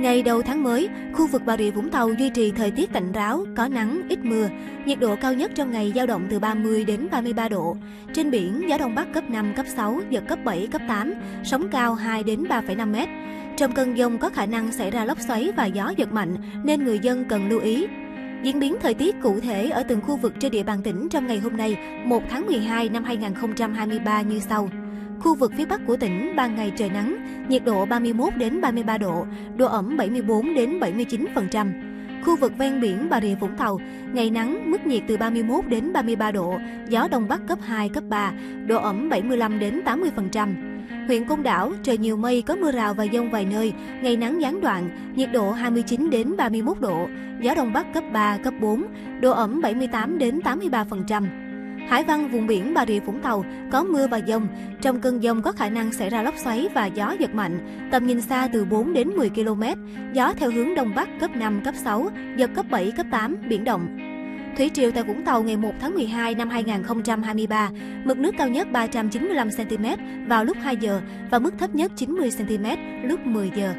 Ngày đầu tháng mới, khu vực Bà Rịa Vũng Tàu duy trì thời tiết tạnh ráo, có nắng, ít mưa. Nhiệt độ cao nhất trong ngày dao động từ 30 đến 33 độ. Trên biển, gió đông bắc cấp 5, cấp 6, giật cấp 7, cấp 8, sóng cao 2 đến 3,5 mét. Trong cơn dông có khả năng xảy ra lốc xoáy và gió giật mạnh, nên người dân cần lưu ý. Diễn biến thời tiết cụ thể ở từng khu vực trên địa bàn tỉnh trong ngày hôm nay, 1 tháng 12 năm 2023 như sau. Khu vực phía Bắc của tỉnh ban ngày trời nắng, nhiệt độ 31 đến 33 độ, độ ẩm 74 đến 79%. Khu vực ven biển Bà Rịa Vũng Tàu, ngày nắng, mức nhiệt từ 31 đến 33 độ, gió đông bắc cấp 2, cấp 3, độ ẩm 75 đến 80%. Huyện Côn Đảo, trời nhiều mây, có mưa rào và dông vài nơi, ngày nắng gián đoạn, nhiệt độ 29 đến 31 độ, gió đông bắc cấp 3, cấp 4, độ ẩm 78 đến 83%. Hải Văn, vùng biển Bà Rịa Vũng Tàu có mưa và dông. Trong cơn dông có khả năng xảy ra lốc xoáy và gió giật mạnh. Tầm nhìn xa từ 4 đến 10 km. Gió theo hướng đông bắc cấp 5, cấp 6, giật cấp 7, cấp 8, biển động. Thủy triều tại Vũng Tàu ngày 1 tháng 12 năm 2023, mực nước cao nhất 395 cm vào lúc 2 giờ và mức thấp nhất 90 cm lúc 10 giờ.